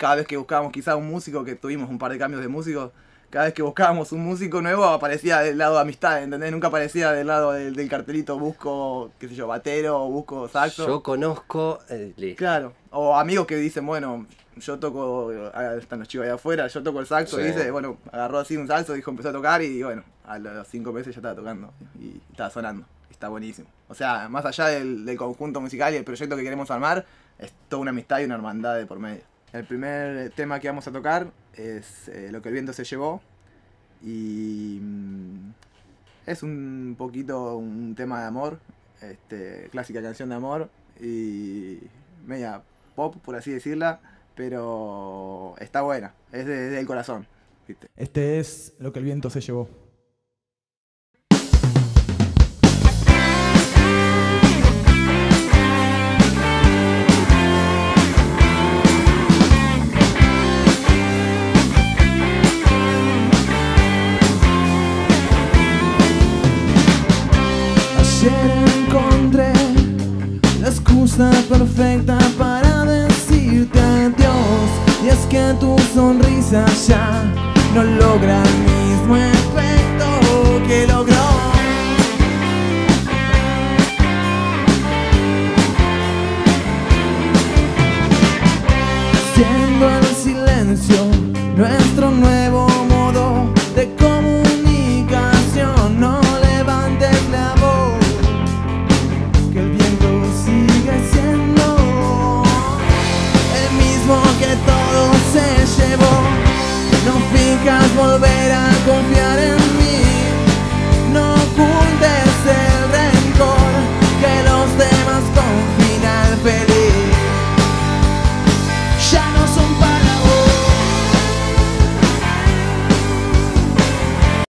cada vez que buscábamos quizá un músico, que tuvimos un par de cambios de músicos, cada vez que buscábamos un músico nuevo aparecía del lado de amistad, ¿entendés? Nunca aparecía del lado del, del cartelito busco, qué sé yo, batero o busco saxo. Yo conozco. eh, listo. Claro, o amigos que dicen, bueno, yo toco, ah, están los chicos ahí afuera, yo toco el saxo, Sí. y dice, bueno, agarró así un saxo, dijo, empezó a tocar y bueno, a los cinco meses ya estaba tocando y estaba sonando, está buenísimo. O sea, más allá del, del conjunto musical y el proyecto que queremos armar, es toda una amistad y una hermandad de por medio. El primer tema que vamos a tocar es eh, Lo que el viento se llevó y mm, es un poquito un tema de amor, este, clásica canción de amor y media pop, por así decirla, pero está buena, es de- del corazón. Este es lo que el viento se llevó. Ayer encontré la excusa perfecta para decirte adiós. Y es que tu sonrisa ya no logra el mismo efecto que logró. Siendo el silencio nuestro